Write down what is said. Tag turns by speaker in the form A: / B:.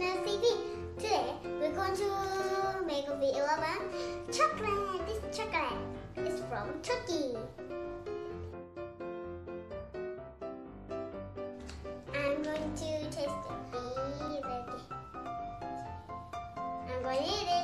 A: TV. Today we're going to make a video about chocolate. This chocolate is from Turkey. I'm going to taste it. I'm going to eat it.